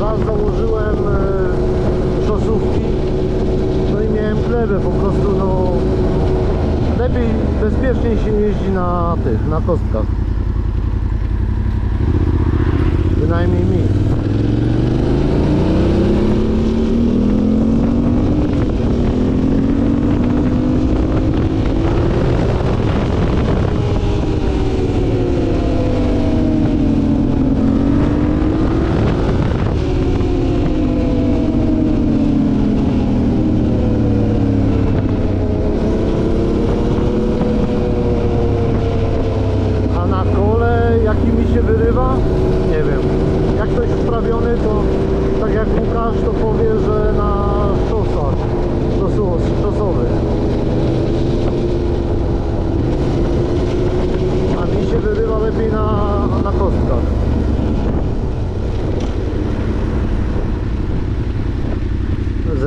raz założyłem e, szosówki no i miałem glebę po prostu no lepiej, bezpieczniej się jeździ na tych, na kostkach. Bynajmniej mi.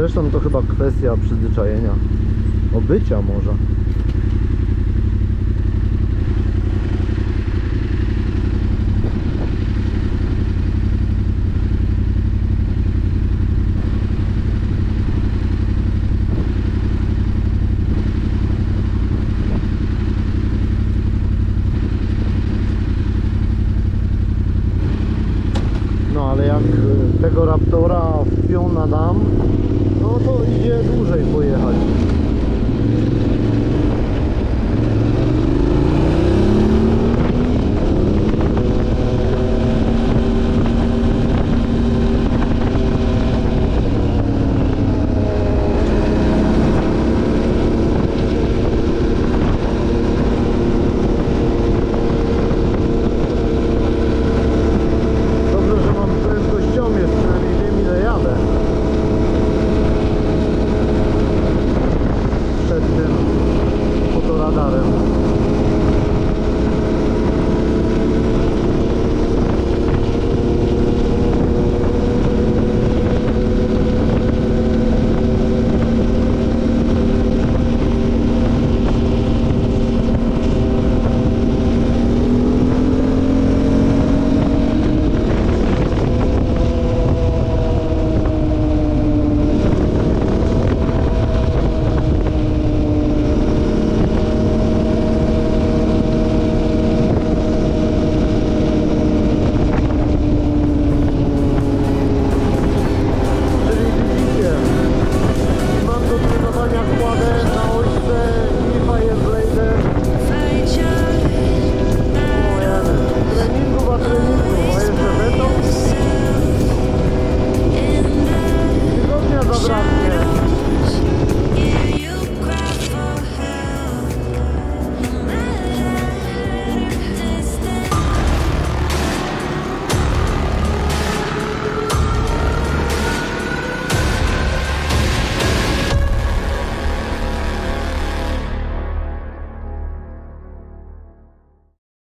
Zresztą to chyba kwestia przyzwyczajenia, obycia może. jak e, tego Raptora w pion na dam, no to idzie dłużej pojechać.